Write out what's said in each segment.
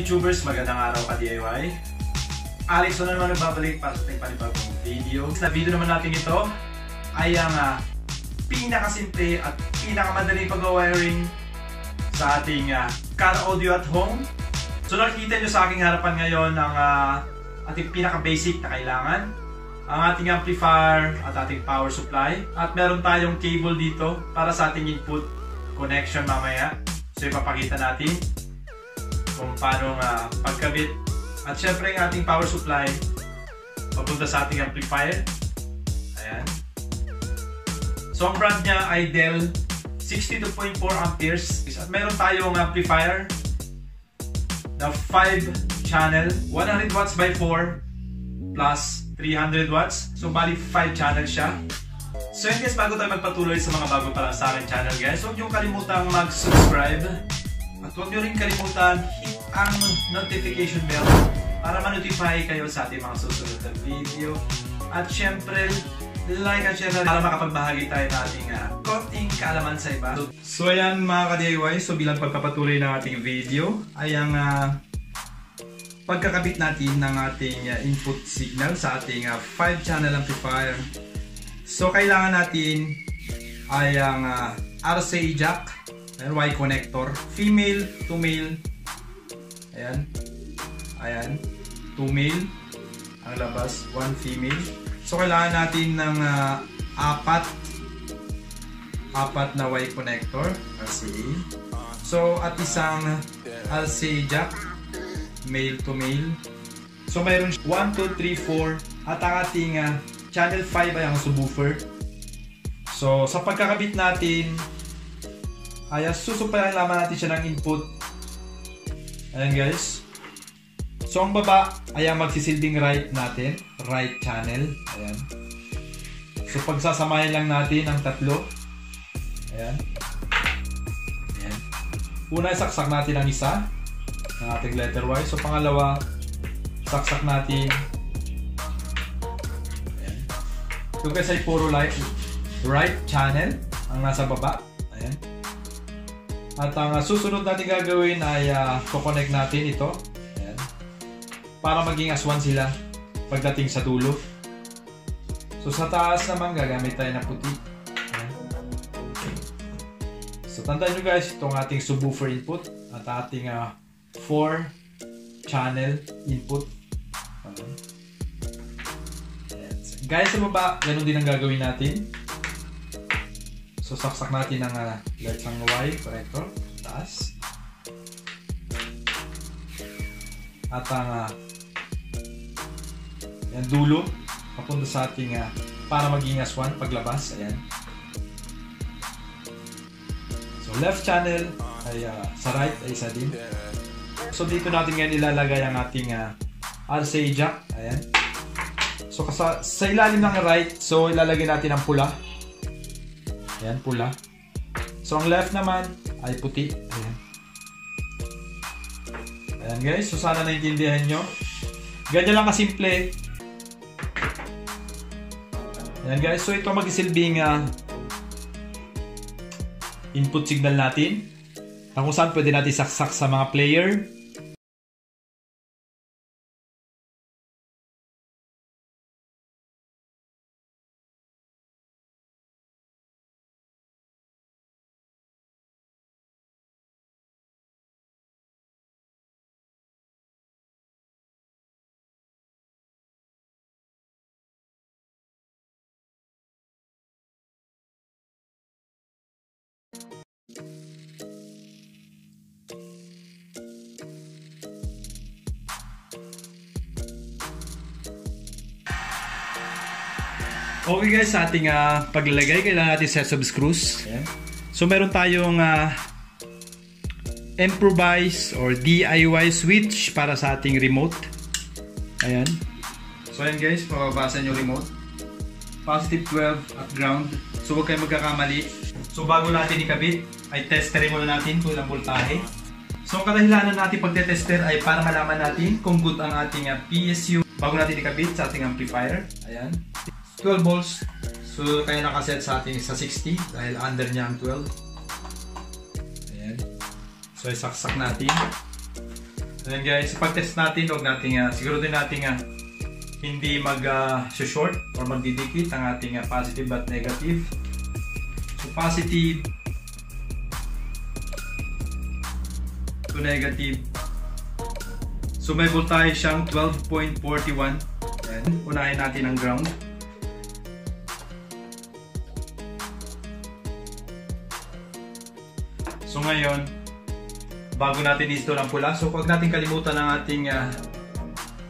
YouTubers? Magandang araw ka DIY. Alex na naman nagbabalik para sa ating panibagong video. Sa video naman natin ito ay ang uh, pinakasimple at pinakamadaling pag-wiring sa ating uh, car audio at home. So nakikita nyo sa aking harapan ngayon ang uh, ating pinaka-basic na kailangan. Ang ating amplifier at ating power supply. At meron tayong cable dito para sa ating input connection mamaya. So ipapakita natin kung paano uh, pagkabit. At syempre ang ating power supply papunta sa ating amplifier. Ayan. So ang brand niya ay Dell 62.4 amperes. At meron tayong amplifier na 5 channel, 100 watts by 4 plus 300 watts. So bali 5 channel siya. So yun guys, bago tayo magpatuloy sa mga bago pa lang sa akin channel guys, huwag niyo kalimutang mag-subscribe at huwag niyo rin kalimutan ang notification bell para ma-notify kayo sa ating mga susunod na video. At syempre, like at share para makapagbahagi tayo ng ating uh, konting kaalaman sa iba. So, so ayan mga ka-DIY, so bilang pagpapatuloy ng ating video ay ang uh, pagkakabit natin ng ating uh, input signal sa ating 5-channel uh, amplifier. So kailangan natin ay ang uh, RCA jack Y connector. Female to male. Ayan. Ayan. To male. Ang labas. One female. So, kailangan natin ng uh, apat apat na Y connector. RCA. So, at isang RCA jack. Male to male. So, mayroon 1, 2, 3, 4. At ang ating uh, channel 5 ay ang subwoofer. So, sa pagkakabit natin, ay susuplayan lamang natin siya ng input. Ayan guys. So ang baba ay ang magsisilbing right natin. Right channel. Ayan. So pagsasamahin lang natin ang tatlo. Ayan. Ayan. Una, saksak natin ang isa ng ating letter Y. So pangalawa, saksak natin. Ayan. So guys ay puro right, right channel ang nasa baba. At ang uh, susunod natin gagawin ay uh, kukonect natin ito. Ayan. Para maging as one sila pagdating sa dulo. So sa taas naman gagamit tayo ng puti. Ayan. So tandaan nyo guys, itong ating subwoofer input at ating 4 uh, channel input. Guys, sa baba, ganun din ang gagawin natin. So, saksak natin ang uh, left ng Y connector, taas. At ang uh, yan, dulo, papunta sa ating uh, para maging as one paglabas. Ayan. So, left channel ay uh, sa right ay isa din. So, dito natin ngayon ilalagay ang ating uh, RCA jack. Ayan. So, sa, sa ilalim ng right, so ilalagay natin ang pula. Ayan, pula. So, ang left naman ay puti. Ayan. Ayan guys. So, sana naintindihan nyo. Ganyan lang kasimple. Ayan guys. So, ito magisilbing uh, input signal natin. Na kung saan pwede natin saksak sa mga player. Okay guys, sa ating uh, paglalagay, kailangan natin of screws. Ayan. So meron tayong uh, improvise or DIY switch para sa ating remote. Ayan. So ayan guys, mababasa nyo remote. Positive 12 at ground. So huwag kayong magkakamali. So bago natin ikabit, ay testerin muna natin kung ilang voltahe. So ang kadahilanan natin pagte-tester ay para malaman natin kung good ang ating uh, PSU bago natin ikabit sa ating amplifier. Ayan. 12 volts. So, kaya nakaset sa ating sa 60 dahil under niya ang 12. Ayan. So, isaksak natin. So yan guys, pag-test natin, huwag natin, uh, siguro din natin uh, hindi mag-short uh, or magdidikit ang ating uh, positive at negative. So positive to negative. So may voltage siyang 12.41. Yan. Unahin natin ang ground. Ngayon, bago natin install ang pula, so huwag natin kalimutan ang ating uh,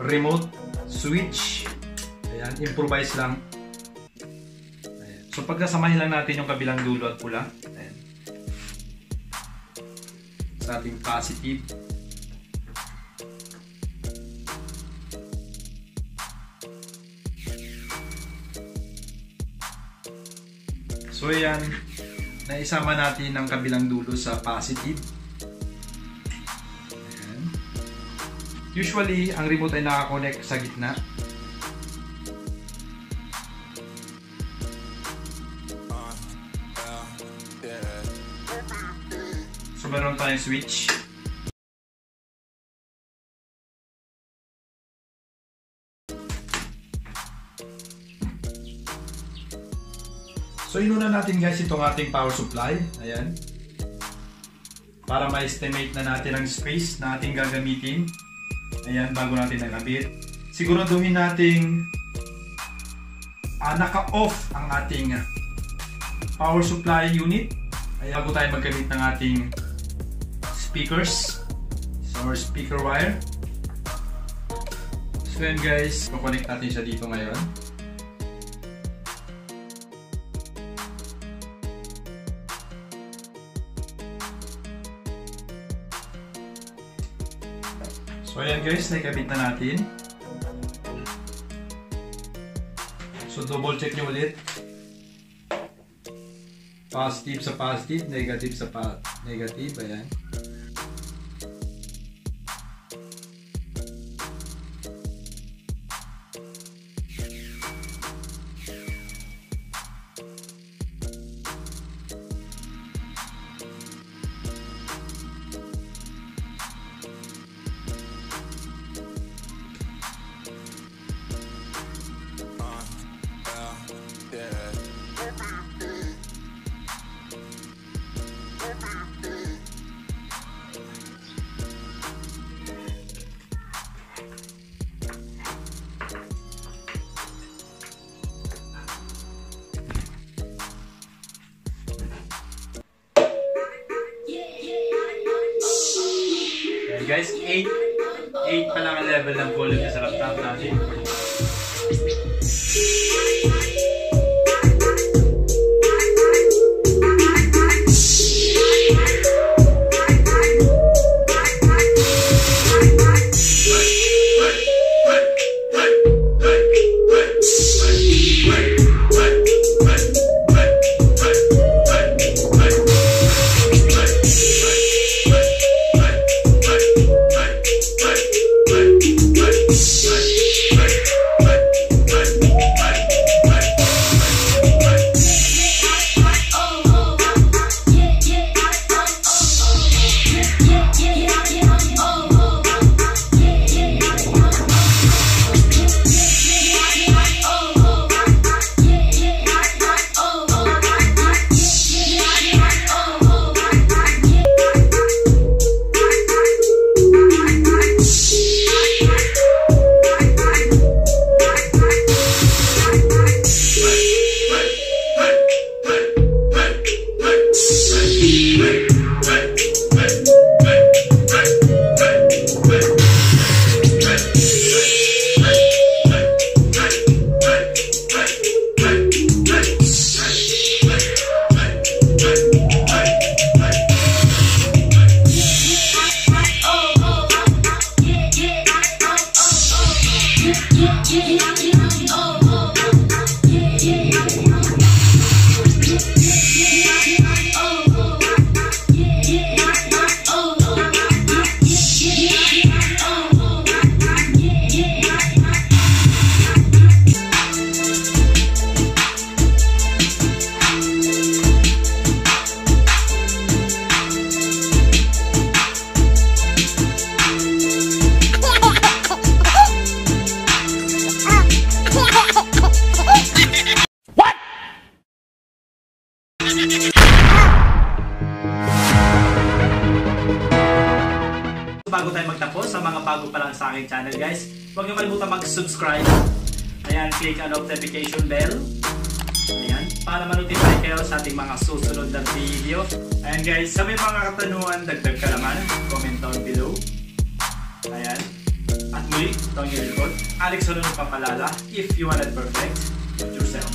remote switch. Ayan, improvise lang. Ayan. So pagkasamahin lang natin yung kabilang dulo at pula. Ayan. Sa ating positive. So ayan, naisama natin ang kabilang dulo sa positive. Ayan. Usually, ang remote ay nakakonect sa gitna. So meron tayong switch. So inuna natin guys itong ating power supply. Ayan. Para ma-estimate na natin ang space na ating gagamitin. Ayan, bago natin nakabit. Siguraduhin nating uh, naka-off ang ating power supply unit. Ayan, bago tayo magkamit ng ating speakers or speaker wire. So yan guys, kukonect natin siya dito ngayon. So ayan guys, naikabit na natin. So double check nyo ulit. Positive sa positive, negative sa pa negative. Ayan. Pa lang ang level ng volume sa laptop natin. Yeah. Huwag niyo kalimutan mag-subscribe. Ayan, click ang notification bell. Ayan, para manotify kayo sa ating mga susunod na video. Ayan guys, sa may mga katanungan, dagdag ka naman. Comment down below. Ayan. At muli, ito ang iyong record. Alex ano Solon Papalala, if you are not perfect, yourself.